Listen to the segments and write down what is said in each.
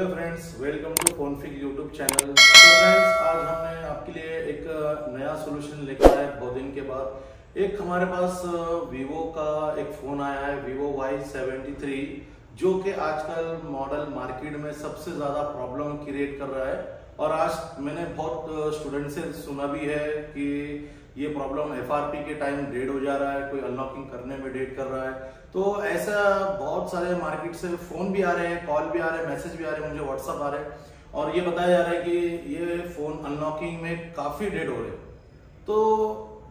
Hello friends welcome to Phonefic YouTube channel तो friends आज हमने आपके लिए एक नया सोल्यूशन लेकर आए बहुत दिन के बाद। एक हमारे पास वीवो का एक फ़ोन आया है वीवो वाई सेवेंटी थ्री, जो कि आजकल मॉडल मार्केट में सबसे ज़्यादा प्रॉब्लम क्रिएट कर रहा है। और आज मैंने बहुत स्टूडेंट से सुना भी है कि ये प्रॉब्लम एफ़ के टाइम डेड हो जा रहा है, कोई अनलॉकिंग करने में डेड कर रहा है। तो ऐसा बहुत सारे मार्केट से फ़ोन भी आ रहे हैं कॉल भी आ रहे हैं मैसेज भी आ रहे हैं, मुझे व्हाट्सअप आ रहे हैं। और ये बताया जा रहा है कि ये फ़ोन अनलॉकिंग में काफ़ी डेड हो रहे हैं। तो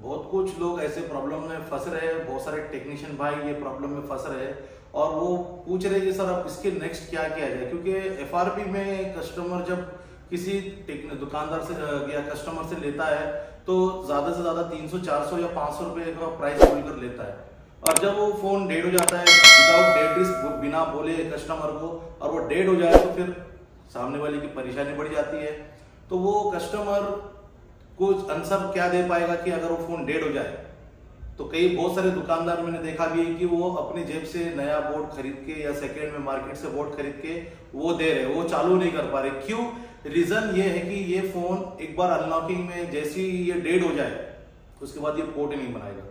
बहुत कुछ लोग ऐसे प्रॉब्लम में फंस रहे हैं, बहुत सारे टेक्नीशियन भाई ये प्रॉब्लम में फंस रहे हैं। और वो पूछ रहे कि, सर अब इसके नेक्स्ट क्या किया जाए? क्योंकि FRP में कस्टमर जब किसी दुकानदार से, या कस्टमर से लेता है तो ज़्यादा से ज़्यादा 300 400 या 500 रुपए का प्राइस बोलकर लेता है। और जब वो फ़ोन डेड हो जाता है विदाउट डेट बिना बोले कस्टमर को, और वो डेड हो जाए तो फिर सामने वाले की परेशानी बढ़ जाती है। तो वो कस्टमर को आंसर क्या दे पाएगा कि अगर वो फ़ोन डेड हो जाए? तो कई बहुत सारे दुकानदार मैंने देखा भी है कि वो अपनी जेब से नया बोर्ड खरीद के या सेकेंड में मार्केट से बोर्ड खरीद के वो दे रहे वो चालू नहीं कर पा रहे। क्यों? रीजन ये है कि ये फ़ोन एक बार अनलॉकिंग में जैसी ये डेड हो जाए, उसके बाद ये पोर्ट नहीं बनाएगा।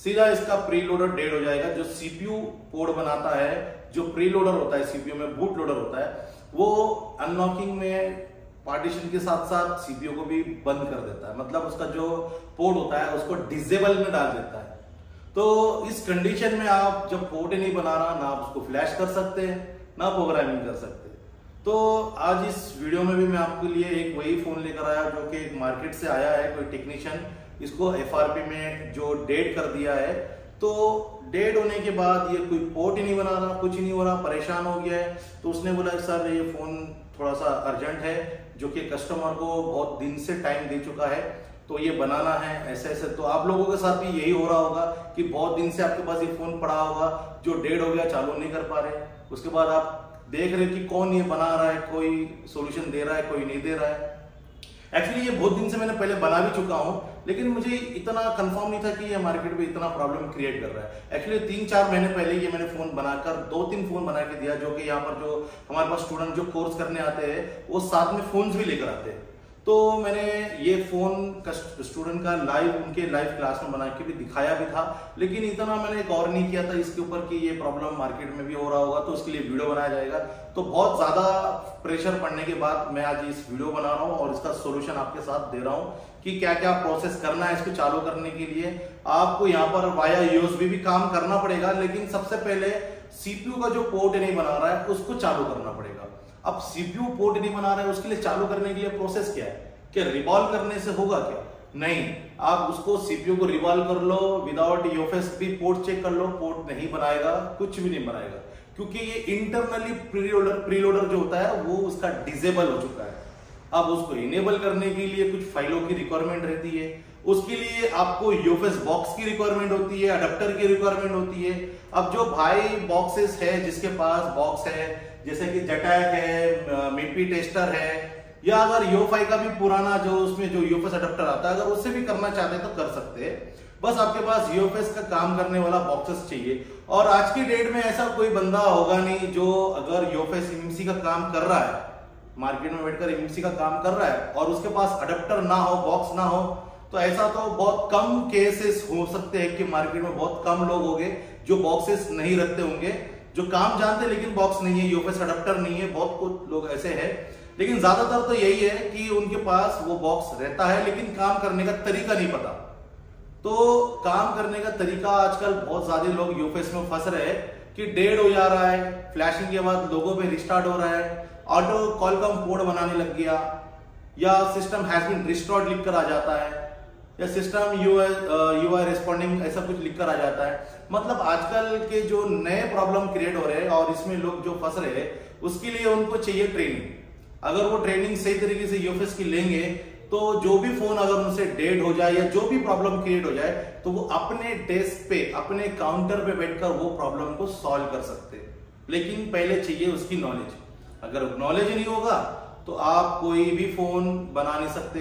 सीधा इसका प्री लोडर डेड हो जाएगा। जो सीपीयू पोर्ट बनाता है, जो प्रीलोडर होता है, सीपीयू में बूट लोडर होता है, वो अनलॉकिंग में पार्टीशन के साथ साथ सीपीयू को भी बंद कर देता है। मतलब उसका जो पोर्ट होता है, उसको डिजेबल में डाल देता है। तो इस कंडीशन में आप जब पोर्ट ही नहीं बना रहा, ना आप उसको फ्लैश कर सकते हैं, ना प्रोग्रामिंग कर सकते तो आज इस वीडियो में भी मैं आपके लिए एक वही फ़ोन लेकर आया, जो कि मार्केट से आया है, कोई टेक्नीशियन इसको एफ़ में जो डेट कर दिया है तो डेट होने के बाद ये कोई पोर्ट ही नहीं बना रहा, कुछ ही नहीं हो रहा, परेशान हो गया है। तो उसने बोला सर, ये फ़ोन थोड़ा सा अर्जेंट है, जो कि कस्टमर को बहुत दिन से टाइम दे चुका है तो ये बनाना है ऐसे ऐसे तो आप लोगों के साथ भी यही हो रहा होगा कि बहुत दिन से आपके पास ये फ़ोन पड़ा होगा, जो डेड हो गया, चालू नहीं कर पा रहे। उसके बाद आप देख रहे कि कौन ये बना रहा है, कोई सोल्यूशन दे रहा है, कोई नहीं दे रहा है। एक्चुअली ये बहुत दिन से मैंने पहले बना भी चुका हूँ, लेकिन मुझे इतना कंफर्म नहीं था कि ये मार्केट में इतना प्रॉब्लम क्रिएट कर रहा है। एक्चुअली तीन चार महीने पहले ये मैंने फ़ोन बनाकर दो तीन फ़ोन बना के दिया, जो कि यहाँ पर जो हमारे पास स्टूडेंट जो कोर्स करने आते हैं, वो साथ में फ़ोन भी लेकर आते हैं। तो मैंने ये फ़ोन स्टूडेंट का लाइव उनके लाइव क्लास में बना के भी दिखाया भी था। लेकिन इतना मैंने गौर नहीं किया था इसके ऊपर कि ये प्रॉब्लम मार्केट में भी हो रहा होगा तो उसके लिए वीडियो बनाया जाएगा। तो बहुत ज़्यादा प्रेशर पड़ने के बाद मैं आज इस वीडियो बना रहा हूँ और इसका सोल्यूशन आपके साथ दे रहा हूँ कि क्या क्या प्रोसेस करना है इसको चालू करने के लिए। आपको यहाँ पर वाया यूएसबी भी काम करना पड़ेगा, लेकिन सबसे पहले सीपीयू का जो पोर्ट नहीं बना रहा है, उसको चालू करना पड़ेगा। अब सीपीयू पोर्ट नहीं बना रहे उसके लिए चालू करने के लिए प्रोसेस क्या है? कि रिवॉल्व करने से होगा क्या? नहीं। आप उसको सीपीयू को रिवॉल्व कर लो विदाउट यूएफएसबी पोर्ट चेक कर लो पोर्ट नहीं बनाएगा, कुछ भी नहीं बनाएगा। क्योंकि ये इंटरनली प्रीलोडर प्रीलोडर जो होता है, वो उसका डिजेबल हो चुका है। अब उसको इनेबल करने के लिए कुछ फाइलों की रिक्वायरमेंट रहती है। उसके लिए आपको यूएफएस बॉक्स की रिक्वायरमेंट होती है अडेप्टर की रिक्वायरमेंट होती है। अब जो भाई बॉक्सेस है, जिसके पास बॉक्स है जैसे कि जटैक है मिपी टेस्टर है, या अगर योफाई का भी पुराना जो उसमें जो यूएफएस अडेप्टर आता है, अगर उससे भी करना चाहते हैं तो कर सकते हैं। बस आपके पास यूएफएस का काम करने वाला बॉक्सेस चाहिए। और आज की डेट में ऐसा कोई बंदा होगा नहीं जो अगर यूएफएस एमसी का काम कर रहा है मार्केट में बैठकर एमसी का काम कर रहा है, और उसके पास अडेप्टर ना हो बॉक्स ना हो तो ऐसा तो बहुत कम केसेस हो सकते हैं कि मार्केट में बहुत कम लोग होंगे जो बॉक्सेस नहीं रखते होंगे। जो काम जानते लेकिन बॉक्स नहीं है यूएफएस अडेप्टर नहीं है, बहुत कुछ लोग ऐसे हैं। लेकिन ज़्यादातर तो यही है कि उनके पास वो बॉक्स रहता है, लेकिन काम करने का तरीका नहीं पता। तो काम करने का तरीका आजकल बहुत ज़्यादा लोग यूएफएस में फंस रहे हैं कि डेड हो जा रहा है फ्लैशिंग के बाद लोगों पे रिस्टार्ट हो रहा है ऑटो कॉलकम कोड बनाने लग गया, या सिस्टम हैज़ बीन रिस्टोर्ड लिखकर आ जाता है। या system you you are responding ऐसा कुछ लिखकर आ जाता है। मतलब आजकल के जो नए प्रॉब्लम क्रिएट हो रहे हैं और इसमें लोग जो फंस रहे हैं, उसके लिए उनको चाहिए ट्रेनिंग अगर वो ट्रेनिंग सही तरीके से यूएफएस की लेंगे तो जो भी फ़ोन अगर उनसे डेड हो जाए या जो भी प्रॉब्लम क्रिएट हो जाए तो वो अपने डेस्क पे, अपने काउंटर पे बैठकर वो प्रॉब्लम को सॉल्व कर सकते लेकिन पहले चाहिए उसकी नॉलेज अगर नॉलेज नहीं होगा तो आप कोई भी फ़ोन बना नहीं सकते,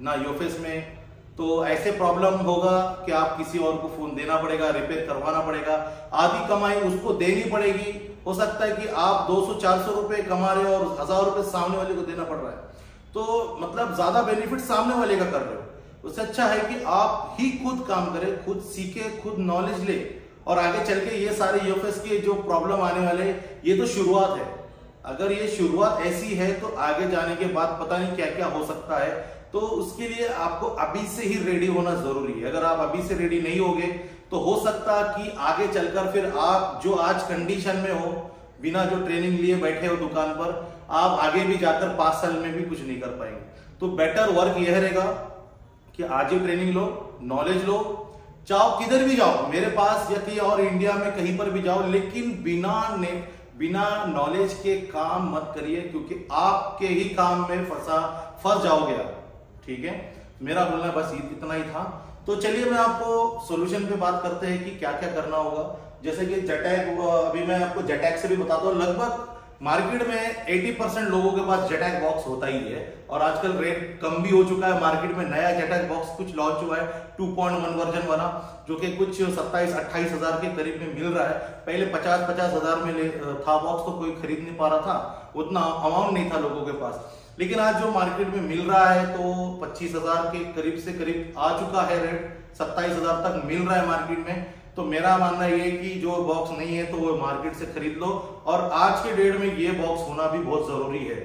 ना यूएफएस में तो ऐसे प्रॉब्लम होगा कि आप किसी और को फ़ोन देना पड़ेगा रिपेयर करवाना पड़ेगा, आधी कमाई उसको देनी पड़ेगी। हो सकता है कि आप 200-400 रुपए कमा रहे हो और हज़ार रुपए सामने वाले को देना पड़ रहा है। तो मतलब ज़्यादा बेनिफिट सामने वाले का कर रहे हो। उससे अच्छा है कि आप ही खुद काम करें, खुद सीखे, खुद नॉलेज ले और आगे चल के ये सारे यूएफएस के जो प्रॉब्लम आने वाले, ये तो शुरुआत है। अगर ये शुरुआत ऐसी है तो आगे जाने के बाद पता नहीं क्या क्या हो सकता है। तो उसके लिए आपको अभी से ही रेडी होना ज़रूरी है। अगर आप अभी से रेडी नहीं होगे तो हो सकता कि आगे चलकर फिर आप जो आज कंडीशन में हो, बिना जो ट्रेनिंग लिए बैठे हो दुकान पर, आप आगे भी जाकर पाँच साल में भी कुछ नहीं कर पाएँगे। तो बेटर वर्क यह रहेगा कि आज ही ट्रेनिंग लो नॉलेज लो, चाहो किधर भी जाओ, मेरे पास या कहीं और इंडिया में कहीं पर भी जाओ, लेकिन बिना ने, बिना नॉलेज के काम मत करिए, क्योंकि आपके ही काम में फंसा, फंस जाओगे आप। ठीक है? मेरा बोलना बस इतना ही था। तो चलिए मैं आपको सॉल्यूशन पे बात करते हैं कि क्या क्या करना होगा। जैसे कि जटैक अभी मैं आपको जटैक से भी बताता हूँ। लगभग मार्केट में 80 परसेंट लोगों के पास जेटैक बॉक्स होता ही है। और आजकल रेट कम भी हो चुका है। मार्केट में नया जेटैक बॉक्स कुछ लॉन्च हुआ है। 2.1 वर्जन वाला, जो कि कुछ 27 अट्ठाईस हज़ार के करीब में मिल रहा है। पहले 50 50 हज़ार में था बॉक्स तो कोई खरीद नहीं पा रहा था। उतना अमाउंट नहीं था लोगों के पास। लेकिन आज जो मार्केट में मिल रहा है तो पच्चीस हज़ार के करीब से करीब आ चुका है रेट, सत्ताईस हज़ार तक मिल रहा है मार्केट में। तो मेरा मानना ये कि जो बॉक्स नहीं है तो वो मार्केट से खरीद लो। और आज के डेट में ये बॉक्स होना भी बहुत ज़रूरी है।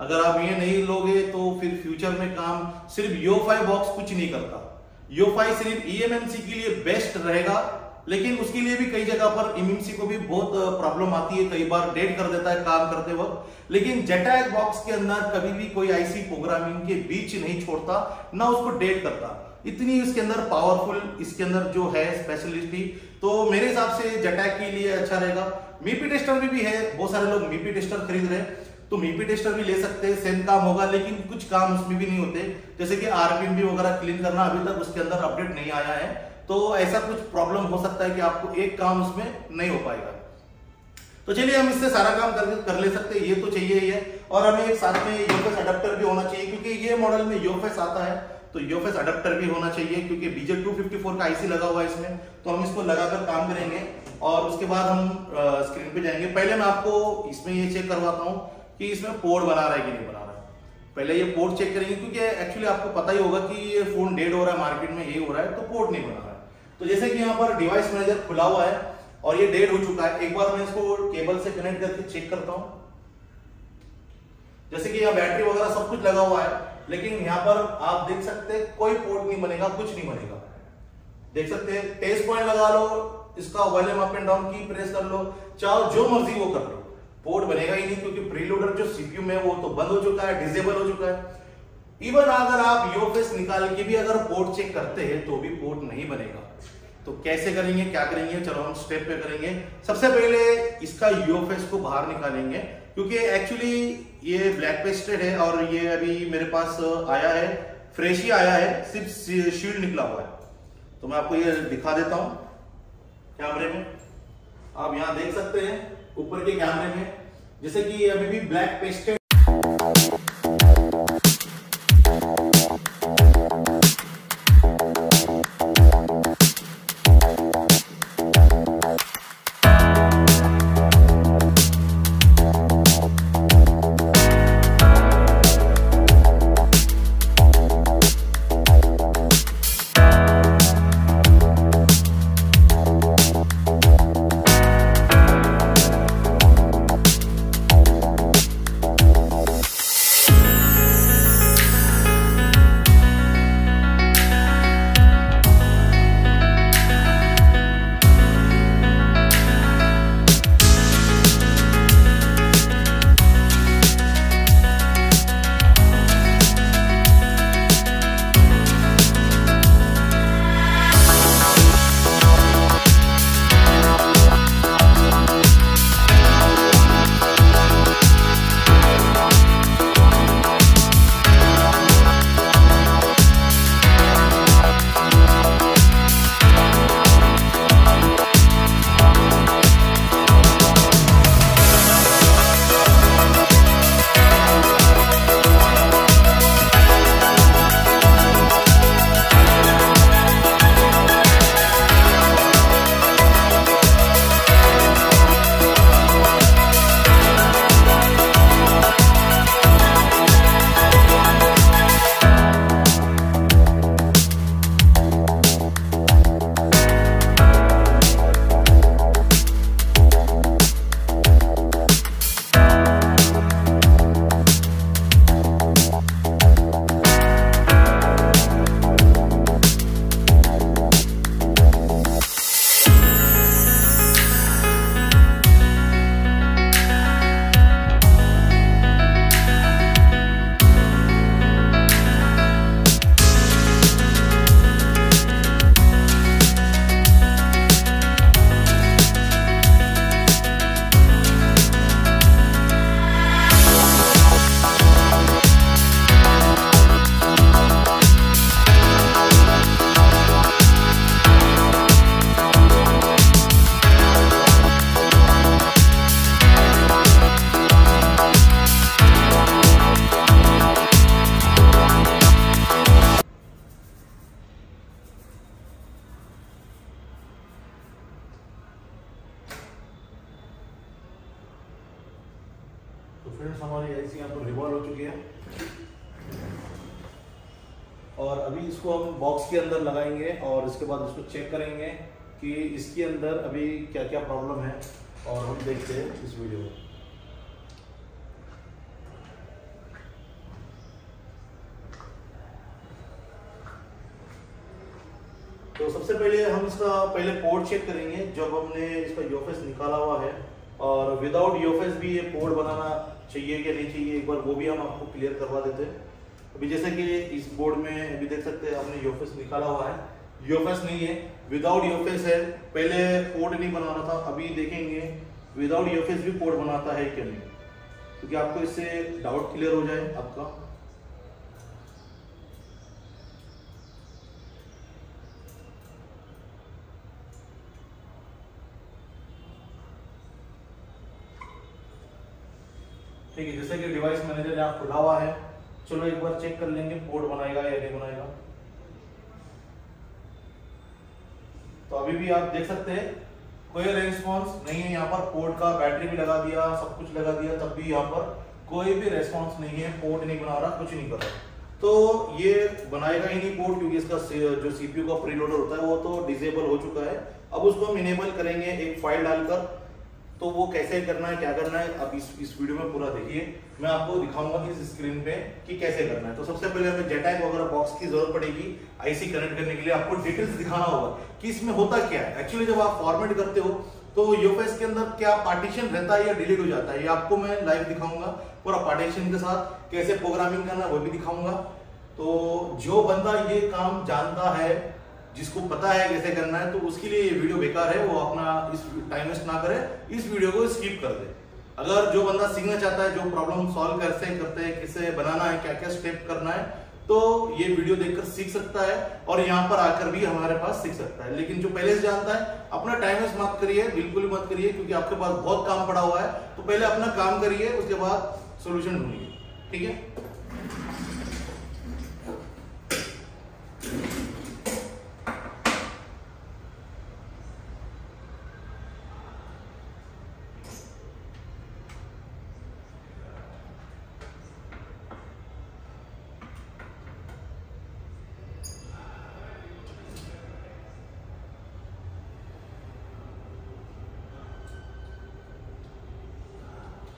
अगर आप ये नहीं लोगे तो फिर फ्यूचर में काम सिर्फ़ यो बॉक्स कुछ नहीं करता। यो सिर्फ़ ईएमएमसी e के लिए बेस्ट रहेगा। लेकिन उसके लिए भी कई जगह पर इम्यूमसी को भी बहुत प्रॉब्लम आती है कई बार डेट कर देता है काम करते वक्त। लेकिन जेटैक बॉक्स के अंदर कभी भी कोई आईसी प्रोग्रामिंग के बीच नहीं छोड़ता ना उसको डेट करता। इतनी इसके अंदर पावरफुल इसके अंदर जो है स्पेशलिटी तो मेरे हिसाब से जटैक के लिए अच्छा रहेगा। मीपी टेस्टर भी, भी है बहुत सारे लोग मीपी टेस्टर खरीद रहे हैं। तो मीपी टेस्टर भी ले सकते हैं सेम काम होगा लेकिन कुछ काम उसमें भी नहीं होते। जैसे कि आरपीएम वगैरह क्लीन करना अभी तक उसके अंदर अपडेट नहीं आया है। तो ऐसा कुछ प्रॉब्लम हो सकता है कि आपको एक काम उसमें नहीं हो पाएगा। तो चलिए हम इससे सारा काम कर, कर ले सकते हैं ये तो चाहिए ही है। और हमें एक साथ में योफेस अडेप्टर भी होना चाहिए क्योंकि ये मॉडल में योफेस आता है तो यूएफएस अडेप्टर भी होना चाहिए क्योंकि बीजे 254 का आईसी लगा हुआ है इसमें। तो हम इसको लगाकर काम करेंगे और उसके बाद हम स्क्रीन पे जाएँगे। पहले मैं आपको इसमें ये चेक करवाता हूँ कि इसमें पोर्ट बना रहा है कि नहीं बना रहा है। पहले ये पोर्ट चेक करेंगे क्योंकि एक्चुअली आपको पता ही होगा कि ये फ़ोन डेड हो रहा है मार्केट में ये हो रहा है तो पोर्ट नहीं बना रहा तो जैसे कि यहाँ पर डिवाइस मैनेजर खुला हुआ है और ये डेड हो चुका है। एक बार मैं इसको केबल से कनेक्ट करके चेक करता हूँ। जैसे कि यहाँ बैटरी वगैरह सब कुछ लगा हुआ है, लेकिन यहाँ पर आप देख सकते हैं, कोई पोर्ट नहीं बनेगा, कुछ नहीं बनेगा। देख सकते हैं टेस्ट पॉइंट लगा लो, इसका volume up and down key press कर लो, चाहो जो मर्ज़ी वो कर लो। पोर्ट बनेगा ही नहीं, क्योंकि प्रीलोडर जो सीपीयू में वो तो बंद हो चुका है डिजेबल हो चुका है। इवन अगर आप योफेस निकाल के भी अगर पोर्ट चेक करते हैं तो भी पोर्ट नहीं बनेगा। तो कैसे करेंगे, क्या करेंगे, चलो हम स्टेप पे करेंगे। सबसे पहले इसका योफेस को बाहर निकालेंगे, क्योंकि एक्चुअली ये ब्लैक पेस्टेड है और ये अभी मेरे पास आया है फ्रेश ही आया है, सिर्फ़ शील्ड निकला हुआ है। तो मैं आपको ये दिखा देता हूँ, कैमरे में। आप यहाँ देख सकते हैं, ऊपर के कैमरे में। जैसे कि अभी भी ब्लैक पेस्टेड तो फ्रेंड्स हमारी ऐसी यहाँ पर रिवॉल्व हो चुकी है। और अभी इसको हम बॉक्स के अंदर लगाएँगे और इसके बाद इसको चेक करेंगे कि इसके अंदर अभी क्या क्या प्रॉब्लम है और हम देखते हैं इस वीडियो में। तो सबसे पहले हम इसका पहले पोर्ट चेक करेंगे, जब हमने इसका यूएफएस निकाला हुआ है। और विदाउट यूएफएस भी ये पोर्ट बनाना चाहिए क्या नहीं चाहिए, एक बार वो भी हम आपको क्लियर करवा देते हैं। अभी जैसे कि इस बोर्ड में अभी देख सकते हैं, आपने योफेस निकाला हुआ है। योफेस नहीं है विदाउट योफेस है। पहले पोर्ट नहीं बनाना था, अभी देखेंगे विदाउट योफेस भी पोर्ट बनाता है क्या नहीं। क्योंकि आपको इससे डाउट क्लियर हो जाए, आपका। ठीक है, जैसे कि डिवाइस मैनेजर यहाँ खुला हुआ है, चलो एक बार चेक कर लेंगे पोर्ट बनाएगा या नहीं बनाएगा। तो अभी भी आप देख सकते हैं, कोई रेस्पॉन्स नहीं है यहाँ पर पोर्ट का बैटरी भी लगा दिया, सब कुछ लगा दिया, तब भी यहाँ पर कोई भी रेस्पॉन्स नहीं है पोर्ट नहीं बना रहा, कुछ नहीं कर रहा। तो ये बनाएगा ही नहीं पोर्ट क्योंकि इसका जो सीपीयू का प्रीलोडर होता है, वो तो डिसेबल हो चुका है। अब उसको हम इनेबल करेंगे, एक फ़ाइल डालकर तो वो कैसे करना है, क्या करना है अब इस इस वीडियो में पूरा देखिए। मैं आपको दिखाऊँगा इस स्क्रीन पे कि कैसे करना है। तो सबसे पहले हमें जेटाइप वगैरह बॉक्स की ज़रूरत पड़ेगी आईसी कनेक्ट करने के लिए आपको डिटेल्स दिखाना होगा कि इसमें होता क्या है। एक्चुअली जब आप फॉर्मेट करते हो तो यूएफएस के अंदर क्या पार्टीशन रहता है या डिलीट हो जाता है, ये आपको मैं लाइव दिखाऊँगा पूरा पार्टीशन के साथ, कैसे प्रोग्रामिंग करना है वो भी दिखाऊँगा। तो जो बंदा ये काम जानता है जिसको पता है कैसे करना है तो उसके लिए ये वीडियो बेकार है, वो अपना इस टाइम वेस्ट ना करे, इस वीडियो को स्किप कर दे। अगर जो बंदा सीखना चाहता है, जो प्रॉब्लम सॉल्व कैसे करते हैं, किसे बनाना है क्या क्या स्टेप करना है तो ये वीडियो देखकर सीख सकता है और यहाँ पर आकर भी हमारे पास सीख सकता है। लेकिन जो पहले से जानता है, अपना टाइम वेस्ट मत करिए, बिल्कुल मत करिए, क्योंकि आपके पास बहुत काम पड़ा हुआ है। तो पहले अपना काम करिए, उसके बाद सोल्यूशन ढूंढिए। ठीक है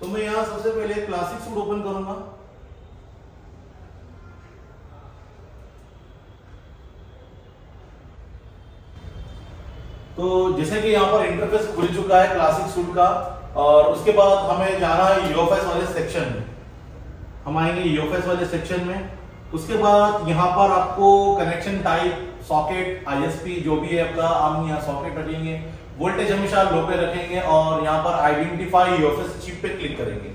तो मैं यहाँ सबसे पहले क्लासिक सूट ओपन करूँगा तो जैसे कि यहाँ पर चुका है क्लासिक सूट का और उसके बाद हमें जाना है यूएफएस वाले सेक्शन में। हम आएँगे यूएफएस वाले सेक्शन में। उसके बाद यहाँ पर आपको कनेक्शन टाइप सॉकेट आईएसपी जो भी है आपका, हम यहाँ सॉकेट रखेंगे। वोल्टेज हमेशा लो पे रखेंगे और यहाँ पर आइडेंटिफाई यूएफएस चिप पे क्लिक करेंगे।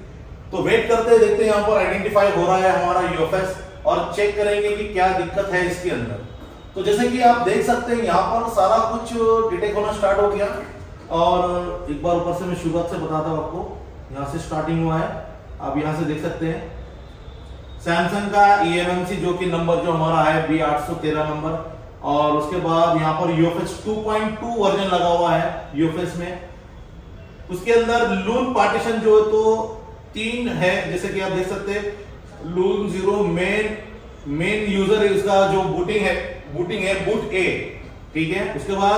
तो वेट करते देखते हैं यहाँ पर आइडेंटिफाई हो रहा है हमारा यूएफएस और चेक करेंगे कि क्या दिक्कत है इसके अंदर। तो जैसे कि आप देख सकते हैं, यहाँ पर सारा कुछ डिटेक्ट होना स्टार्ट हो गया। और एक बार ऊपर से मैं शुरुआत से बताता हूँ आपको। यहाँ से स्टार्टिंग हुआ है। आप यहाँ से देख सकते हैं। सैमसंग का ई जो कि नंबर जो हमारा है बी नंबर और उसके बाद यहाँ पर यूएफएस 2.2 वर्जन लगा हुआ है यूएफएस में। उसके अंदर लून पार्टीशन जो है तो तीन है, जैसे कि आप देख सकते हैं। LUN zero main main user उसका जो बूटिंग है बूटिंग है बूट ए ठीक है? उसके बाद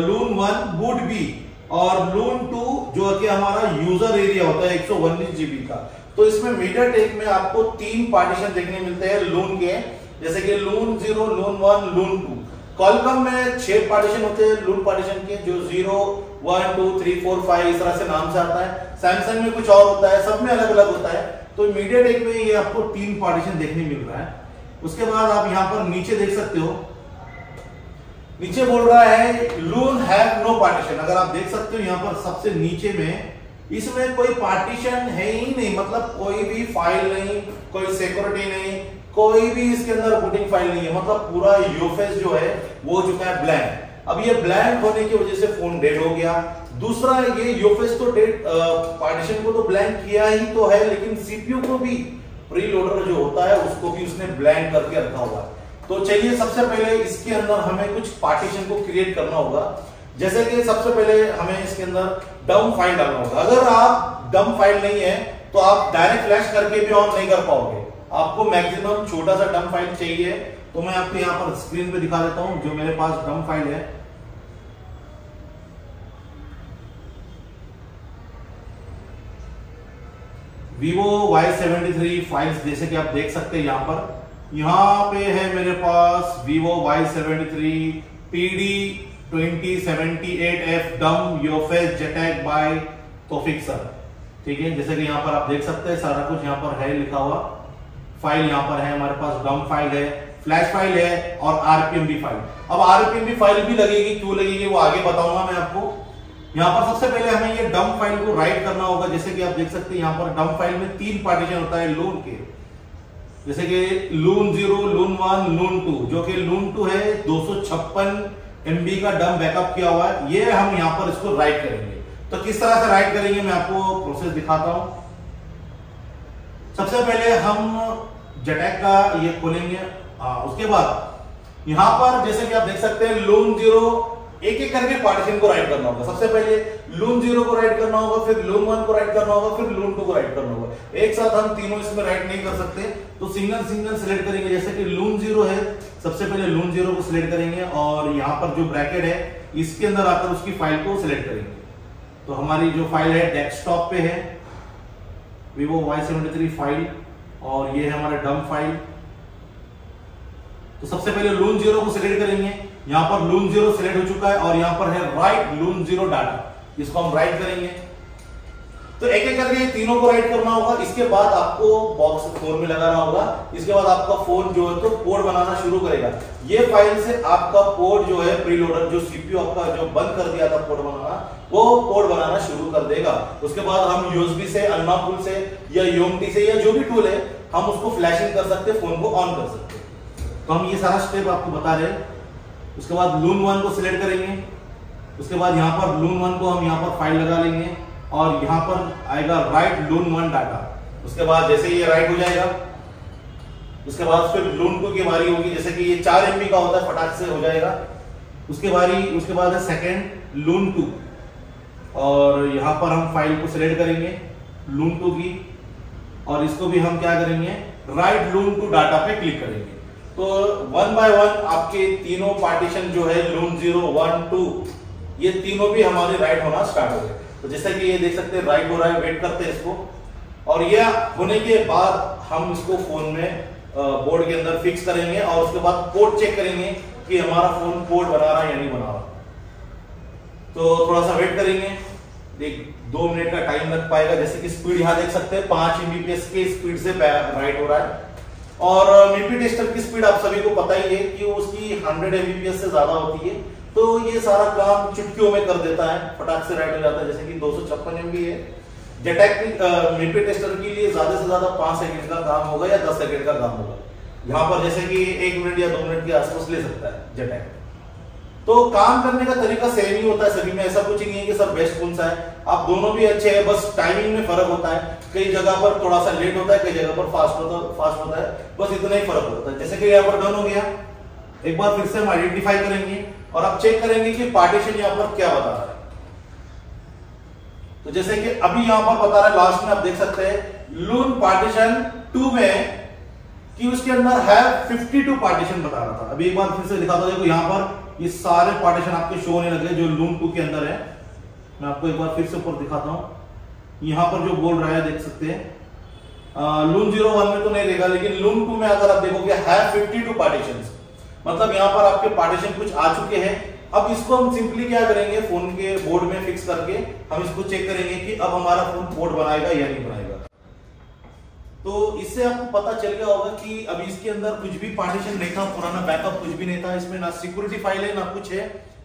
लून वन बूट बी और लून टू जो कि हमारा यूज़र एरिया होता है, एक सौ जीबी का। तो इसमें मीडिया टेक में आपको तीन पार्टीशन देखने मिलते हैं लून के। जैसे कि LUN zero LUN one LUN two Qualcomm में छह पार्टीशन होते हैं लून पार्टीशन के, जो zero one two three four five इस तरह से नाम से आता है। सैमसंग में कुछ और होता है, सब में अलग अलग होता है। तो मीडिया टेक में ये आपको तीन पार्टीशन देखने मिल रहा है। उसके बाद आप यहाँ पर नीचे देख सकते हो नीचे बोल रहा है लून हैव नो पार्टीशन अगर आप देख सकते हो यहाँ पर सबसे नीचे में, इसमें कोई पार्टीशन है ही नहीं मतलब कोई भी फ़ाइल नहीं, कोई सिक्योरिटी नहीं, कोई भी इसके अंदर बूटिंग फ़ाइल नहीं है। मतलब पूरा यूफेस जो है, वो चुका है ब्लैंक अब ये ब्लैंक होने की वजह से फ़ोन डेड हो गया। दूसरा, ये यूफेस तो डेड पार्टीशन को तो ब्लैंक किया ही तो है, लेकिन सीपीयू को भी प्री लोडर जो होता है, उसको भी उसने ब्लैंक करके रखा हुआ है। तो चलिए सबसे पहले इसके अंदर हमें कुछ पार्टीशन को क्रिएट करना होगा। जैसे कि सबसे पहले हमें इसके अंदर डम फ़ाइल डालना होगा। अगर आप डम फ़ाइल नहीं है तो आप डायरेक्ट फ्लैश करके भी ऑन नहीं कर पाओगे। आपको मैक्सिमम छोटा सा डम फ़ाइल चाहिए। तो मैं आपको यहाँ पर स्क्रीन पे दिखा देता हूँ, जो मेरे पास डम फ़ाइल है। Vivo Y73 फाइल्स जैसे कि आप देख सकते हैं यहाँ पर। यहाँ पे है मेरे पास Vivo Y73 PD 2078F डम योफेस जेटैक बाय तोफिक सर ठीक है, जैसे कि यहाँ पर आप देख सकते हैं, सारा कुछ यहाँ पर है लिखा हुआ। फ़ाइल यहाँ पर है, हमारे पास डम फ़ाइल है फ्लैश फ़ाइल है और आरपीएम भी फ़ाइल अब आरपीएम भी फ़ाइल भी लगेगी, क्यों लगेगी, वो आगे बताऊँगा मैं आपको। यहाँ पर सबसे पहले हमें ये डम फ़ाइल को राइट करना होगा, जैसे कि आप देख सकते हैं, यहाँ पर डम फ़ाइल में तीन पार्टीशन होता है लून के। जैसे कि LUN zero, LUN one, LUN two, जो कि लून टू है, दो एमबी का डम बैकअप किया हुआ है। ये हम यहाँ पर इसको राइट करेंगे। तो किस तरह से राइट करेंगे, मैं आपको प्रोसेस दिखाता हूँ। सबसे पहले हम जटैक का ये खोलेंगे। उसके बाद यहाँ पर जैसे कि आप देख सकते हैं, लून ज़ीरो एक एक करके पार्टीशन को राइट करना होगा। सबसे पहले लून ज़ीरो को राइट करना होगा, फिर लून वन को राइट करना होगा, फिर लून टू को राइट करना होगा। एक साथ हम तीनों इसमें राइट नहीं कर सकते तो सिंगल सिंगल सिलेक्ट करेंगे। जैसे कि लून ज़ीरो है, सबसे पहले लून ज़ीरो को सिलेक्ट करेंगे और यहाँ पर जो ब्रैकेट है, इसके अंदर आकर उसकी फ़ाइल को सिलेक्ट करेंगे। तो हमारी जो फ़ाइल है डेस्कटॉप पे है, vivo Y73 फ़ाइल और ये है हमारा डम फ़ाइल तो सबसे पहले लून ज़ीरो को सिलेक्ट करेंगे। यहाँ पर लून ज़ीरो सिलेक्ट हो चुका है और यहाँ पर है राइट लून ज़ीरो डाटा इसको हम राइट करेंगे। तो एक एक करके तीनों को राइट करना होगा। इसके बाद आपको बॉक्स फ़ोन में लगाना होगा। इसके बाद आपका फ़ोन जो है तो कोड बनाना शुरू करेगा। ये फ़ाइल से आपका कोड जो है प्रीलोडर जो सीपीयू आपका जो बंद कर दिया था कोड बनाना, वो कोड बनाना शुरू कर देगा। उसके बाद हम यूएसबी से अनलॉक से या यूएमटी से या जो भी टूल है, हम उसको फ्लैशिंग कर सकते फ़ोन को ऑन कर सकते। तो हम ये सारा स्टेप आपको बता रहे हैं। उसके बाद लून वन को सिलेक्ट करेंगे। उसके बाद यहाँ पर लून वन को हम यहाँ पर फ़ाइल लगा लेंगे और यहाँ पर आएगा राइट लून वन डाटा उसके बाद जैसे ये राइट हो जाएगा, उसके बाद फिर लून टू की बारी होगी। जैसे कि ये चार एमबी का होता है, फटाक से हो जाएगा। उसके बारी, उसके बाद है सेकेंड लून टू और यहाँ पर हम फ़ाइल को सिलेक्ट करेंगे लून टू की। और इसको भी हम क्या करेंगे? राइट लून टू डाटा पे क्लिक करेंगे। तो वन बाय वन आपके तीनों पार्टीशन जो है लून ज़ीरो वन टू ये तीनों भी हमारे राइट होना स्टार्ट हो गए तो जैसा कि ये देख सकते हैं राइट हो रहा है वेट करते हैं इसको। और ये होने के बाद हम इसको फ़ोन में बोर्ड के अंदर फिक्स करेंगे और उसके बाद कोड चेक करेंगे कि हमारा फ़ोन कोड बना रहा है या नहीं बना रहा। तो थोड़ा सा वेट करेंगे। एक दो मिनट का टाइम लग पाएगा। जैसे कि स्पीड यहाँ देख सकते हैं, पाँच एमबीपीएस के स्पीड से राइट हो रहा है। और मिपी टेस्टर की स्पीड आप सभी को पता ही है कि उसकी 100 एमबीपीएस से ज़्यादा होती है। तो ये सारा काम चुटकियों में कर देता है, फटाक से राइट हो जाता है, जैसे कि दो सौ छप्पन एमबी है। जेटैक मिपी टेस्टर के लिए ज़्यादा से ज़्यादा पाँच सेकेंड का काम होगा या दस सेकेंड का काम होगा। यहाँ पर जैसे कि एक मिनट या दो मिनट के आसपास ले सकता है जेटैक तो काम करने का तरीका सेम ही होता है सभी में, ऐसा कुछ नहीं है कि सर बेस्ट कौन सा है आप दोनों भी अच्छे हैं, बस टाइमिंग में फ़र्क होता है। कई जगह पर थोड़ा सा लेट होता है, कई जगह पर फास्ट होता फास्ट होता है। बस इतना ही फ़र्क होता है। जैसे कि यहाँ पर डन हो गया। एक बार फिर से हम आइडेंटिफाई करेंगे और अब चेक करेंगे कि पार्टीशन यहाँ पर क्या बता रहा है। तो जैसे कि अभी यहाँ पर बता रहा है लास्ट में आप देख सकते हैं लून पार्टीशन टू में कि उसके अंदर है 52 पार्टीशन बता रहा था। अभी एक बार फिर से दिखाता देखो यहाँ पर ये सारे पार्टीशन आपके शो होने लगे जो लून टू के अंदर है। मैं आपको एक बार फिर से ऊपर दिखाता हूँ। यहाँ पर जो बोल रहा है, देख सकते हैं। लून ज़ीरो वन में तो नहीं देगा, लेकिन लून टू में अगर आप देखोगे, है 52 पार्टीशन मतलब यहाँ पर आपके पार्टीशन कुछ आ चुके हैं। अब इसको हम सिंपली क्या करेंगे फ़ोन के बोर्ड में फिक्स करके, हम इसको चेक करेंगे कि अब हमारा फ़ोन बोर्ड बनाएगा या नहीं बनाएगा। तो इससे आपको पता चल गया होगा कि अभी इसके अंदर कुछ भी पार्टीशन नहीं था, पुराना बैकअप कुछ भी नहीं था, इसमें ना सिक्योरिटी फ़ाइल है, ना कुछ है।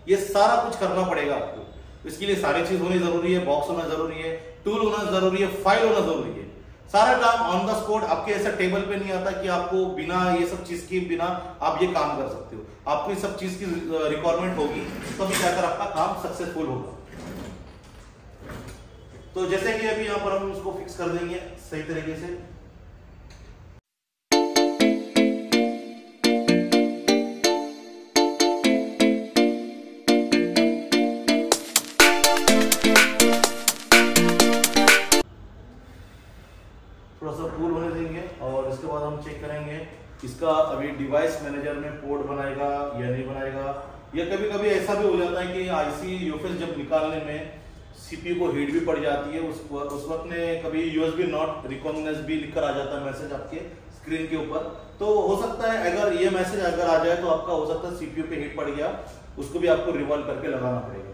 ये सारा कुछ करना पड़ेगा आपको। इसके लिए सारी चीज़ होनी ज़रूरी है बॉक्स होना ज़रूरी है टूल होना ज़रूरी है फ़ाइल होना ज़रूरी है। सारा काम ऑन द स्पॉट आपके ऐसा टेबल पे नहीं आता कि आपको बिना ये सब चीज़ के, बिना आप ये काम कर सकते हो। आपको ये सब चीज़ की रिक्वायरमेंट होगी, तभी जाकर आपका काम सक्सेसफुल होगा। तो जैसे कि अभी यहाँ पर हम उसको फिक्स कर देंगे, सही तरीके से। इसके बाद हम चेक करेंगे इसका अभी डिवाइस मैनेजर में पोर्ट बनाएगा या नहीं बनाएगा। या कभी कभी ऐसा भी हो जाता है कि आईसी यूएफएस जब निकालने में सीपीयू को हीट भी पड़ जाती है, उस उस वक्त में कभी यूएसबी नॉट रिकॉग्नाइज भी लिखकर आ जाता है मैसेज आपके स्क्रीन के ऊपर। तो हो सकता है अगर ये मैसेज अगर आ जाए तो आपका हो सकता है सीपीयू पे हीट पड़ गया, उसको भी आपको रिवॉल्व करके लगाना पड़ेगा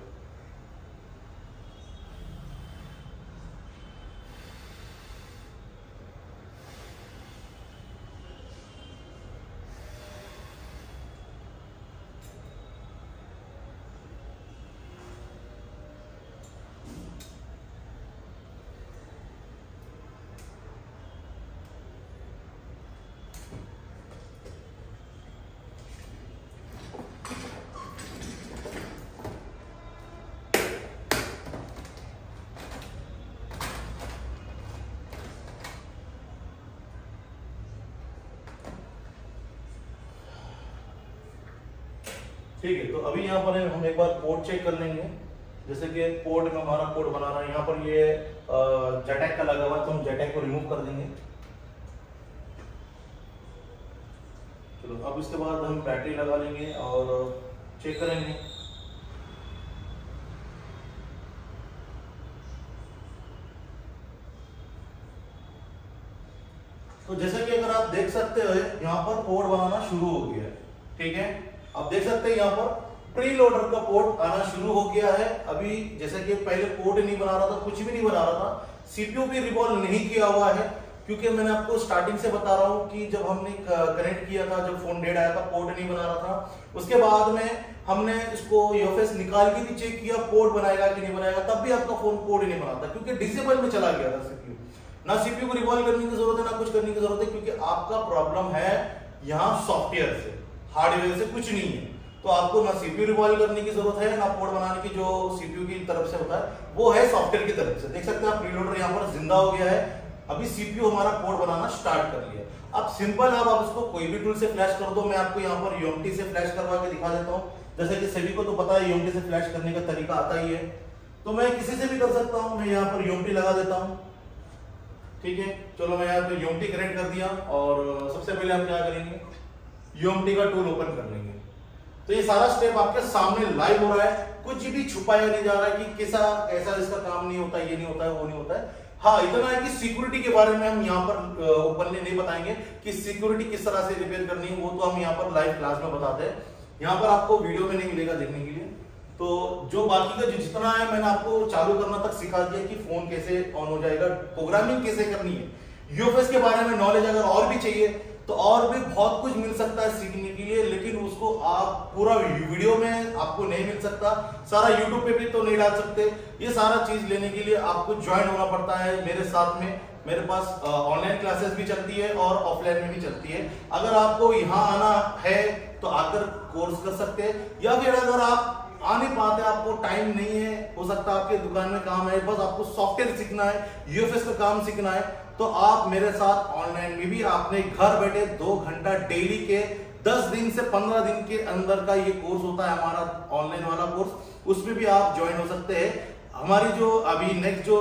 ठीक है तो अभी यहाँ पर हम एक बार कोड चेक कर लेंगे। जैसे कि पोर्ट में हमारा पोर्ट बना रहा है। यहाँ पर ये जेटेक का लगा हुआ है तो हम जेटेक को रिमूव कर देंगे। चलो, अब इसके बाद हम बैटरी लगा लेंगे और चेक करेंगे। तो जैसे कि अगर आप देख सकते हो, यहाँ पर पोर्ट बनाना शुरू हो गया है। ठीक है? आप देख सकते हैं यहाँ पर प्री लोडर का पोर्ट आना शुरू हो गया है। अभी जैसे कि पहले पोर्ट नहीं बना रहा था, कुछ भी नहीं बना रहा था। सीपीयू भी रिवॉल्व नहीं किया हुआ है, क्योंकि मैंने आपको स्टार्टिंग से बता रहा हूँ कि जब हमने कनेक्ट किया था, जब फ़ोन डेड आया था पोर्ट नहीं बना रहा था। उसके बाद में हमने इसको यूएफएस निकाल के भी चेक किया पोर्ट बनाएगा कि नहीं बनाएगा, तब भी आपका फ़ोन पोर्ट नहीं बनाता क्योंकि डिसेबल में चला गया था सीपीयू ना सीपीयू को रिवॉल्व करने की ज़रूरत है, ना कुछ करने की ज़रूरत है, क्योंकि आपका प्रॉब्लम है यहाँ सॉफ्टवेयर से हार्डवेयर से कुछ नहीं है। तो आपको ना सीपीयू रिवॉल्व करने की ज़रूरत है, ना पोर्ट बनाने की जो सीपीयू की तरफ़ से होता है, वो है सॉफ्टवेयर की तरफ़ से। देख सकते हैं आप प्रीलोडर यहाँ पर ज़िंदा हो गया है। अभी सीपीयू हमारा पोर्ट बनाना स्टार्ट कर लिया अब सिंपल अब आप इसको कोई भी टूल से फ्लैश कर दो। मैं आपको यहाँ पर यूएमटी से फ्लैश करवा के दिखा देता हूँ। जैसे कि सभी को तो पता है यूएमटी से फ्लैश करने का तरीका आता ही है। तो मैं किसी से भी कर सकता हूँ, मैं यहाँ पर यूएमटी लगा देता हूँ। ठीक है, चलो मैं यहाँ पे यूएमटी कनेक्ट कर दिया और सबसे पहले हम क्या करेंगे? यूएमटी का टूल ओपन कर लेंगे। तो ये सारा स्टेप आपके सामने लाइव हो रहा है। कुछ भी छुपाया नहीं जा रहा है कि कैसा कैसा इसका काम नहीं होता, ये नहीं होता है, वो नहीं होता है। हाँ इतना है कि सिक्योरिटी के बारे में हम यहाँ पर ओपनली नहीं बताएँगे कि सिक्योरिटी किस तरह से रिपेयर करनी है, वो तो हम यहाँ पर लाइव क्लास में बताते हैं। यहाँ पर आपको वीडियो में नहीं मिलेगा देखने के लिए। तो जो बाकी का, जो जितना है, मैंने आपको चालू करना तक सिखा दिया कि फ़ोन कैसे ऑन हो जाएगा प्रोग्रामिंग कैसे करनी है। यूएफएस के बारे में नॉलेज अगर और भी चाहिए तो और भी बहुत कुछ मिल सकता है सीखने के लिए, लेकिन उसको आप पूरा वीडियो में आपको नहीं मिल सकता। सारा यूट्यूब पे भी तो नहीं डाल सकते। ये सारा चीज़ लेने के लिए आपको ज्वाइन होना पड़ता है मेरे साथ में। मेरे पास ऑनलाइन क्लासेस भी चलती है और ऑफलाइन में भी चलती है। अगर आपको यहाँ आना है तो आकर कोर्स कर सकते हैं। या फिर अगर आप आ नहीं पाते आपको टाइम नहीं है, हो सकता आपके दुकान में काम है बस आपको सॉफ्टवेयर सीखना है यूएफएस का काम सीखना है तो आप मेरे साथ ऑनलाइन में भी आपने घर बैठे दो घंटा डेली के दस दिन से पंद्रह दिन के अंदर का ये कोर्स होता है, हमारा ऑनलाइन वाला कोर्स उसमें भी आप ज्वाइन हो सकते हैं। हमारी जो अभी नेक्स्ट जो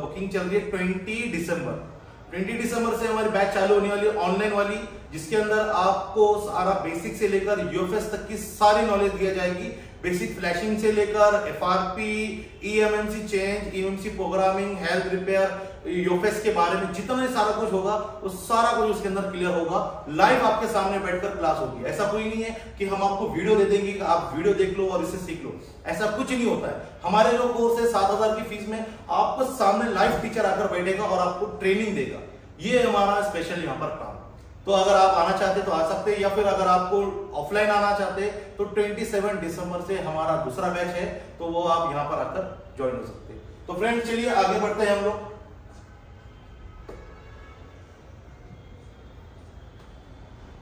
बुकिंग चल रही है ट्वेंटी दिसंबर ट्वेंटी दिसंबर से हमारी बैच चालू होने वाली ऑनलाइन वाली, जिसके अंदर आपको सारा बेसिक से लेकर यूएफएस तक की सारी नॉलेज दिया जाएगी। बेसिक फ्लैशिंग से लेकर F R P eMMC change EMC programming health repair UFS के बारे में जितना भी सारा कुछ होगा, वो सारा कुछ उसके अंदर क्लियर होगा। लाइव आपके सामने बैठकर क्लास होगी। ऐसा कोई नहीं है कि हम आपको वीडियो दे देंगे कि आप वीडियो देख लो और इसे सीख लो। ऐसा कुछ नहीं होता है। हमारे जो कोर्स है सात हज़ार की फ़ीस में, आपको सामने लाइव टीचर आकर बैठेगा और आपको ट्रेनिंग देगा। ये हमारा स्पेशल यहाँ पर काम तो अगर आप आना चाहते तो आ सकते हैं, या फिर अगर आपको ऑफलाइन आना चाहते तो 27 दिसंबर से हमारा दूसरा बैच है तो वो आप यहाँ पर आकर ज्वाइन हो सकते हैं। तो फ्रेंड चलिए आगे बढ़ते हैं हम लोग।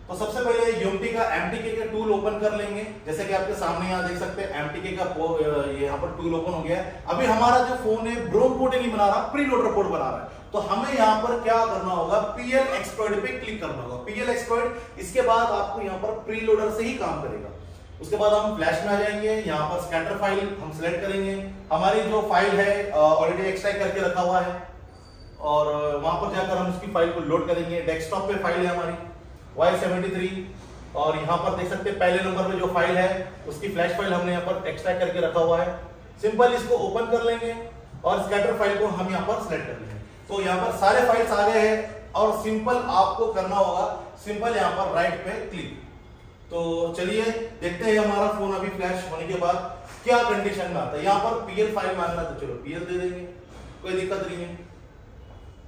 तो सबसे पहले यूमटी का एमटीके का टूल ओपन कर लेंगे। जैसे कि आपके सामने यहाँ देख सकते हैं एमटीके का ये यहाँ पर टूल ओपन हो गया है। अभी हमारा जो फ़ोन है ब्रोम पोर्ट नहीं बना रहा प्री लोडर पोर्ट बना रहा है। तो हमें यहाँ पर क्या करना होगा? पीएल एक्सपर्ट पे क्लिक करना होगा। पीएल एक्सपर्ट इसके बाद आपको यहाँ पर प्रीलोडर से ही काम करेगा। उसके बाद हम फ्लैश में आ जाएँगे, यहाँ पर स्कैटर फ़ाइल हम सिलेक्ट करेंगे। हमारी जो फ़ाइल है ऑलरेडी एक्सट्रैक्ट करके रखा हुआ है। और, वहाँ पर जाकर हम उसकी फ़ाइल को लोड करेंगे। डेस्कटॉप पे फ़ाइल है हमारी। वाई सेवेंटी थ्री और यहाँ पर देख सकते हैं, पहले नंबर पे जो फ़ाइल है, उसकी फ्लैश फ़ाइल हमने यहाँ पर एक्सट्रैक्ट करके रखा हुआ है। सिंपल इसको ओपन कर लेंगे, और स्कैटर फ़ाइल को हम यहाँ पर सिलेक्ट कर लेंगे। तो यहाँ पर सारे फाइल्स आ गए हैं, और सिंपल आपको करना होगा सिंपल यहाँ पर राइट पे क्लिक तो चलिए, देखते हैं हमारा फ़ोन अभी फ्लैश होने के बाद क्या कंडीशन में आता है। यहाँ पर पीएल फ़ाइल मांगना तो चलो पीएल दे देंगे, कोई दिक्कत नहीं है।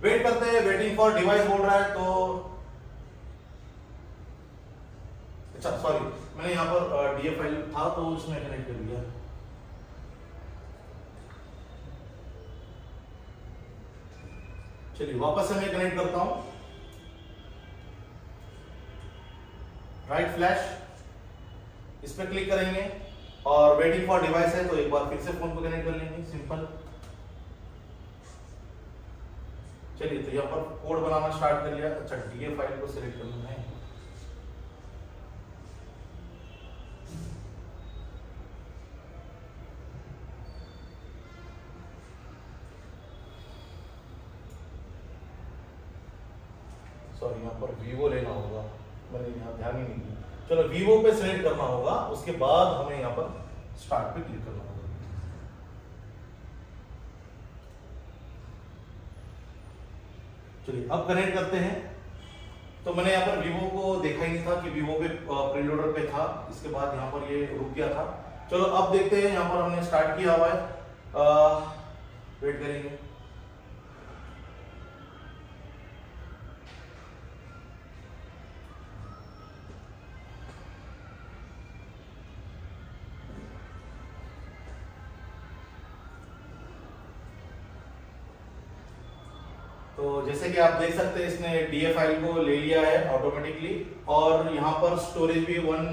वेट करते हैं वेटिंग फॉर डिवाइस बोल रहा है तो अच्छा सॉरी मैंने यहाँ पर डीए फ़ाइल था तो उसमें कनेक्ट कर दिया। चलिए, वापस से मैं कनेक्ट करता हूँ। राइट फ्लैश इस पर क्लिक करेंगे और वेटिंग फॉर डिवाइस है तो एक बार फिर से फ़ोन को कनेक्ट कर लेंगे। सिंपल चलिए तो यहाँ पर कोड बनाना स्टार्ट कर लिया। अच्छा डीए फ़ाइल को सिलेक्ट करना है सॉरी यहाँ पर वीवो लेना होगा मैंने यहाँ ध्यान ही नहीं दिया चलो वीवो पे सिलेक्ट करना होगा, उसके बाद हमें यहाँ पर स्टार्ट पे क्लिक करना होगा। चलिए, अब कनेक्ट करते हैं। तो मैंने यहाँ पर वीवो को देखा ही नहीं था कि वीवो पे प्रिंट लोडर पे था, इसके बाद यहाँ पर ये रुक गया था। चलो, अब देखते हैं, यहाँ पर हमने स्टार्ट किया हुआ है। वेट करेंगे। तो जैसे कि आप देख सकते हैं इसने डी फ़ाइल को ले लिया है ऑटोमेटिकली और यहाँ पर स्टोरेज भी वन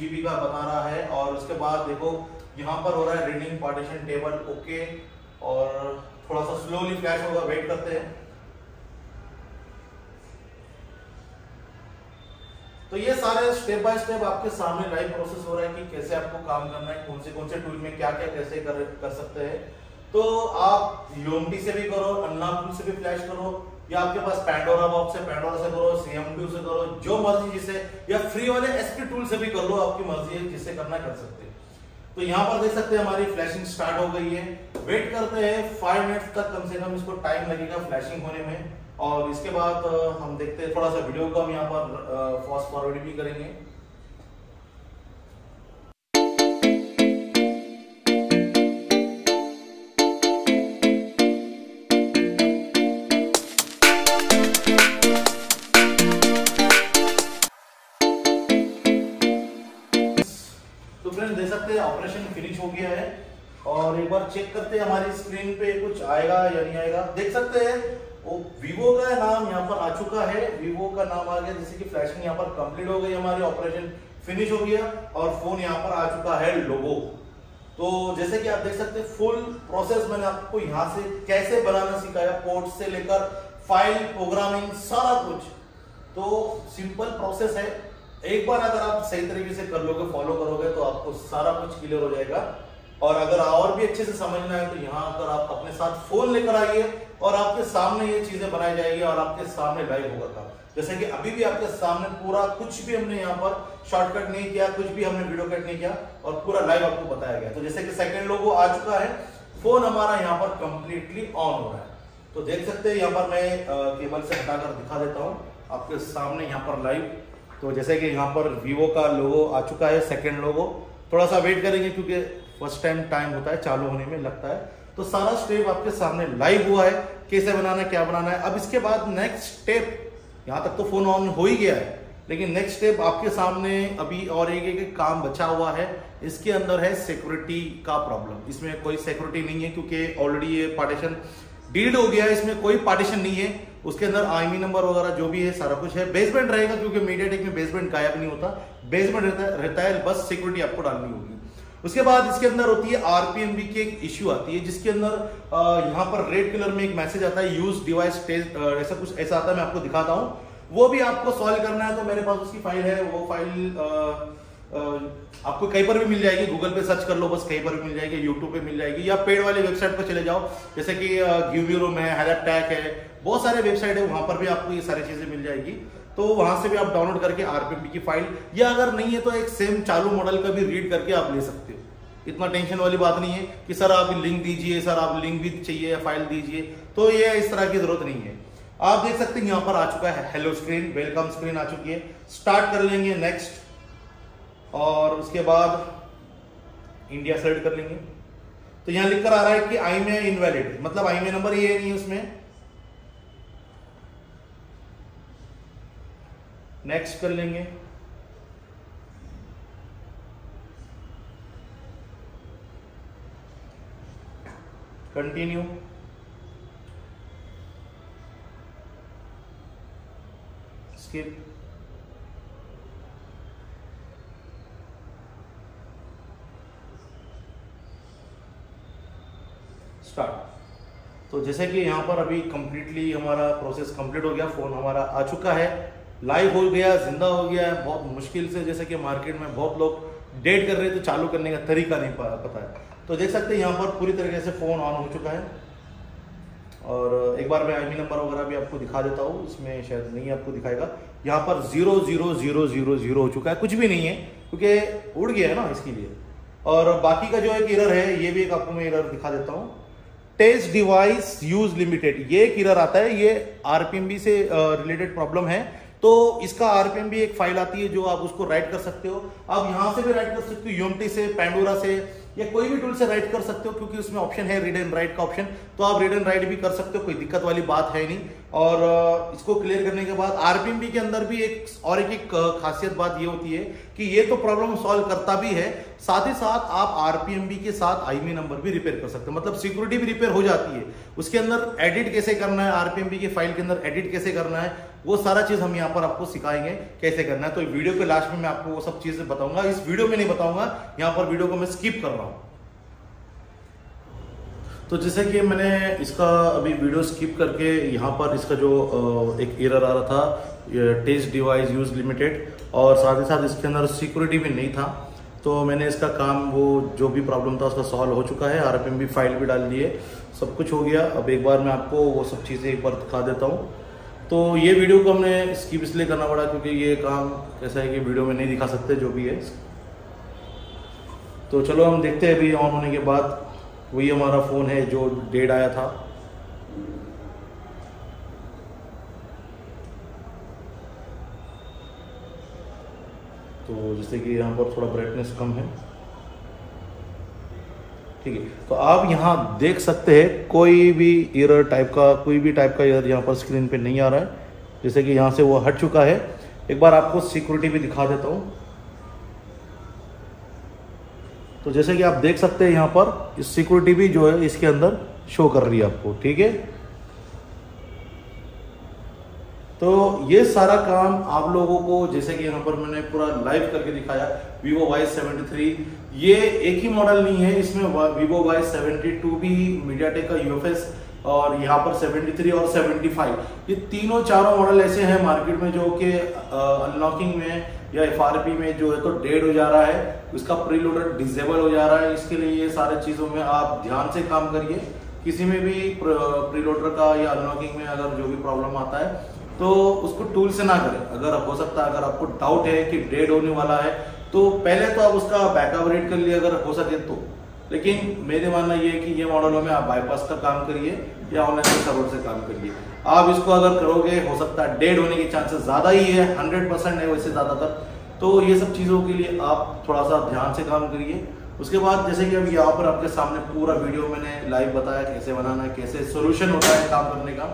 जीबी का बता रहा है और उसके बाद देखो यहाँ पर हो रहा है रीडिंग पार्टीशन टेबल ओके और थोड़ा सा स्लोली फ्लैश होगा वेट करते हैं। तो ये सारे स्टेप बाय स्टेप आपके सामने लाइव प्रोसेस हो रहा है कि कैसे आपको काम करना है कौन से कौन से टूल में क्या क्या कैसे कर, कर सकते हैं। तो आप यूएमटी से भी करो अन्नापुल से भी फ्लैश करो, या आपके पास पैंडोरा बॉक्स है पैंडोरा से करो सीएमटी से करो, जो मर्ज़ी जिसे, या फ्री वाले एसपी टूल से भी कर लो, आपकी मर्ज़ी है जिससे करना कर सकते हैं। तो यहाँ पर देख सकते हैं हमारी फ्लैशिंग स्टार्ट हो गई है। वेट करते हैं फाइव मिनट्स तक, कम से कम इसको टाइम लगेगा फ्लैशिंग होने में। और इसके बाद हम देखते हैं, थोड़ा सा वीडियो को हम यहाँ पर फास्ट फॉरवर्ड भी करेंगे। करते हैं, हमारी स्क्रीन पे कुछ आएगा या नहीं आएगा। देख सकते हैं, वो वीवो का नाम यहाँ पर आ चुका है। वीवो का नाम आ गया, जैसे कि फ्लैशिंग यहाँ पर कंप्लीट हो गई हमारी ऑपरेशन फिनिश हो गया और फ़ोन यहाँ पर आ चुका है लोगो तो जैसे कि आप देख सकते हैं फुल प्रोसेस मैंने आपको यहाँ से कैसे बनाना सिखाया पोर्ट से लेकर फ़ाइल प्रोग्रामिंग सारा कुछ। तो सिंपल प्रोसेस है। एक बार अगर आप सही तरीके से कर लोगे फॉलो करोगे तो आपको सारा कुछ क्लियर हो जाएगा। और अगर और भी अच्छे से समझना है तो यहाँ अगर आप अपने साथ फ़ोन लेकर आइए और आपके सामने ये चीज़ें बनाई जाएगी और आपके सामने लाइव होगा काम। जैसे कि अभी भी आपके सामने पूरा कुछ भी हमने यहाँ पर शॉर्टकट नहीं किया, कुछ भी हमने वीडियो कट नहीं किया और पूरा लाइव आपको बताया गया। तो जैसे कि सेकेंड लोगो आ चुका है फ़ोन हमारा यहाँ पर कंप्लीटली ऑन हो रहा है। तो देख सकते हैं, यहाँ पर मैं केबल से हटाकर दिखा देता हूँ। आपके सामने यहाँ पर लाइव तो जैसे कि यहाँ पर वीवो का लोगो आ चुका है सेकेंड लोगो थोड़ा सा वेट करेंगे क्योंकि फ़र्स्ट टाइम टाइम होता है, चालू होने में लगता है। तो सारा स्टेप आपके सामने लाइव हुआ है, कैसे बनाना है, क्या बनाना है। अब इसके बाद नेक्स्ट स्टेप यहाँ तक तो फ़ोन ऑन हो ही गया है। लेकिन नेक्स्ट स्टेप आपके सामने अभी और एक एक काम बचा हुआ है। इसके अंदर है सिक्योरिटी का प्रॉब्लम इसमें कोई सिक्योरिटी नहीं है, क्योंकि ऑलरेडी ये पार्टीशन डिलीट हो गया है। इसमें कोई पार्टीशन नहीं है। उसके अंदर आईमी नंबर वगैरह जो भी है, सारा कुछ है। बेसमेंट रहेगा, क्योंकि मीडिया में बेसमेंट गायब नहीं होता। बेसमेंट रहता है, बस सिक्योरिटी आपको डालनी होगी। उसके बाद इसके अंदर होती है आरपीएमबी की एक इश्यू आती है, जिसके अंदर यहाँ पर रेड कलर में एक मैसेज आता है यूज़ डिवाइस ऐसा कुछ ऐसा आता है, मैं आपको दिखाता हूँ। वो भी आपको सॉल्व करना है तो मेरे पास उसकी फ़ाइल है, वो फ़ाइल आपको कहीं पर भी मिल जाएगी गूगल पे सर्च कर लो, बस कहीं पर भी मिल जाएगी यूट्यूब पे मिल जाएगी, या पेड वाले वेबसाइट पर चले जाओ, जैसे कि गिव्यूरो में हेल्प है, बहुत सारे वेबसाइट है, वहाँ पर भी आपको ये सारी चीज़ें मिल जाएगी। तो वहाँ से भी आप डाउनलोड करके आरपीपी की फ़ाइल या अगर नहीं है तो एक सेम चालू मॉडल का भी रीड करके आप ले सकते हो। इतना टेंशन वाली बात नहीं है कि सर आप लिंक दीजिए, सर आप लिंक भी चाहिए या फ़ाइल दीजिए तो ये इस तरह की ज़रूरत नहीं है। आप देख सकते हैं यहाँ पर आ चुका है हेलो स्क्रीन वेलकम स्क्रीन आ चुकी है। स्टार्ट कर लेंगे नेक्स्ट और उसके बाद इंडिया सेलेक्ट कर लेंगे। तो यहाँ लिखकर आ रहा है कि आई में इनवैलिड मतलब आई में नंबर ये नहीं है उसमें। नेक्स्ट कर लेंगे। कंटिन्यू स्किप स्टार्ट तो जैसे कि यहाँ पर अभी कंप्लीटली हमारा प्रोसेस कंप्लीट हो गया फ़ोन हमारा आ चुका है। लाइव हो गया, ज़िंदा हो गया है बहुत मुश्किल से, जैसे कि मार्केट में बहुत लोग डेट कर रहे थे चालू करने का तरीका नहीं पता है। तो देख सकते हैं, यहाँ पर पूरी तरीके से फ़ोन ऑन हो चुका है। और एक बार मैं आई नंबर वगैरह भी आपको दिखा देता हूँ, इसमें शायद नहीं आपको दिखाएगा। यहाँ पर zero zero zero zero zero हो चुका है, कुछ भी नहीं है, क्योंकि उड़ गया है ना इसके लिए। और बाकी का जो एक इरर है, ये भी एक आपको मैं इरर दिखा देता हूँ। टेस्ट डिवाइस यूज़ लिमिटेड ये एक आता है, ये आरपीएमबी से रिलेटेड प्रॉब्लम है। तो इसका आरपीएम भी एक फ़ाइल आती है जो आप उसको राइट कर सकते हो। आप यहाँ से भी राइट कर सकते हो यूमटी से पैंडोरा से या कोई भी टूल से राइट कर सकते हो क्योंकि उसमें ऑप्शन है रीड एंड राइट का ऑप्शन तो आप रीड एंड राइट भी कर सकते हो कोई दिक्कत वाली बात है नहीं। और इसको क्लियर करने के बाद आरपीएमबी के अंदर भी एक और एक, एक खासियत बात ये होती है कि ये तो प्रॉब्लम सॉल्व करता भी है साथ ही साथ आप आरपीएमबी के साथ आईमी नंबर भी रिपेयर कर सकते हो। मतलब सिक्योरिटी भी रिपेयर हो जाती है। उसके अंदर एडिट कैसे करना है? आरपीएमबी के फ़ाइल के अंदर एडिट कैसे करना है? वो सारा चीज़ हम यहाँ पर आपको सिखाएँगे कैसे करना है। तो वीडियो के लास्ट में मैं आपको वो सब चीज़ें बताऊँगा। इस वीडियो में नहीं बताऊँगा, यहाँ पर वीडियो को मैं स्किप कर रहा हूँ। तो जैसे कि मैंने इसका अभी वीडियो स्किप करके यहाँ पर इसका जो एक एरर आ रहा था टेस्ट डिवाइस यूज़ लिमिटेड और साथ ही साथ इसके अंदर सिक्योरिटी भी नहीं था। तो मैंने इसका काम, वो जो भी प्रॉब्लम था उसका सॉल्व हो चुका है। आर भी फ़ाइल भी डाल दी है सब कुछ हो गया। अब एक बार मैं आपको वो सब चीज़ें एक बार दिखा देता हूँ। तो ये वीडियो को हमने स्किप इसलिए करना पड़ा क्योंकि ये काम ऐसा है कि वीडियो में नहीं दिखा सकते जो भी है। तो चलो हम देखते हैं अभी ऑन होने के बाद। वही हमारा फ़ोन है जो डेड आया था। तो जैसे कि यहाँ पर थोड़ा ब्राइटनेस कम है। ठीक है। तो आप यहाँ देख सकते हैं, कोई भी एरर टाइप का, कोई भी टाइप का ईयर यहाँ पर स्क्रीन पे नहीं आ रहा है। जैसे कि यहाँ से वो हट चुका है। एक बार आपको सिक्योरिटी भी दिखा देता हूँ। तो जैसे कि आप देख सकते हैं यहाँ पर सिक्योरिटी भी जो है इसके अंदर शो कर रही है आपको, ठीक है? तो ये सारा काम आप लोगों को, जैसे कि यहाँ पर मैंने पूरा लाइव करके दिखाया, Vivo Y 73 ये एक ही मॉडल नहीं है, इसमें Vivo Y 72 भी मीडियाटेक का यूएफएस और यहाँ पर 73 और 75 ये तीनों चारों मॉडल ऐसे हैं मार्केट में जो कि अनलॉकिंग में या FRP में जो है तो डेड हो जा रहा है। उसका प्रीलोडर डिजेबल हो जा रहा है। इसके लिए ये सारे चीज़ों में आप ध्यान से काम करिए। किसी में भी प्रीलोडर का या अनलॉकिंग में अगर जो भी प्रॉब्लम आता है तो उसको टूल से ना करें। अगर हो सकता है, अगर आपको डाउट है कि डेड होने वाला है तो पहले तो आप उसका बैकअप रेड कर लिए अगर हो सके तो। लेकिन मेरे मानना ये है कि ये मॉडलों में आप बाईपास का काम करिए या ऑनलाइन सर्वर से काम करिए। आप इसको अगर करोगे, हो सकता है डेड होने के चांसेस ज़्यादा ही है हंड्रेड परसेंट है वैसे ज़्यादातर। तो ये सब चीज़ों के लिए आप थोड़ा सा ध्यान से काम करिए। उसके बाद जैसे कि अभी यहाँ पर आपके सामने पूरा वीडियो मैंने लाइव बताया, कैसे बनाना है, कैसे सोल्यूशन होता है काम करने का।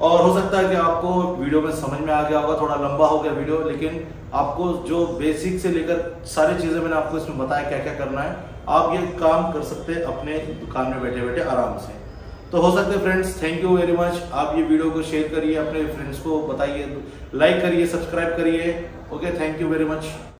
और हो सकता है कि आपको वीडियो में समझ में आ गया होगा, थोड़ा लंबा हो गया वीडियो, लेकिन आपको जो बेसिक से लेकर सारी चीज़ें मैंने आपको इसमें बताया क्या क्या करना है, आप ये काम कर सकते हैं अपने दुकान में बैठे बैठे आराम से। तो हो सकते हैं friends thank you very much आप ये वीडियो को शेयर करिए, अपने फ्रेंड्स को बताइए लाइक करिए सब्सक्राइब करिए। Okay thank you very much